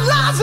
lies